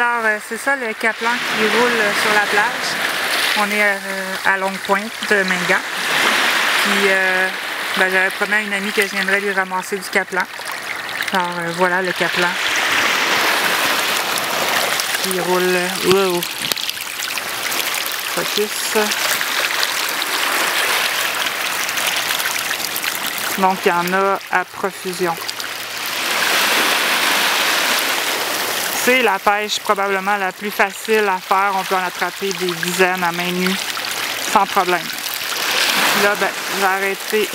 euh, c'est ça le caplan qui roule sur la plage. On est euh, à Longue Pointe de Mingan. Puis euh, ben, j'avais promis à une amie que je viendrais lui ramasser du caplan. Alors voilà le caplan qui roule. Wow. Focus. Donc il y en a à profusion. C'est la pêche probablement la plus facile à faire. On peut en attraper des dizaines à main nue sans problème. là, ben, j'ai arrêté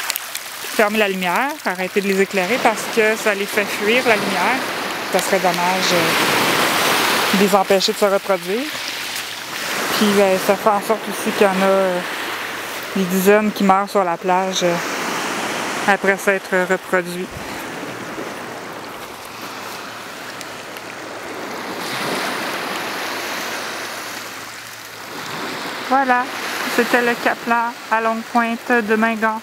fermer la lumière, arrêter de les éclairer parce que ça les fait fuir la lumière. Ça serait dommage euh, de les empêcher de se reproduire. Puis ben, ça fait en sorte aussi qu'il y en a euh, des dizaines qui meurent sur la plage euh, après s'être reproduits. Voilà, c'était le Caplan à longue pointe de Mingan.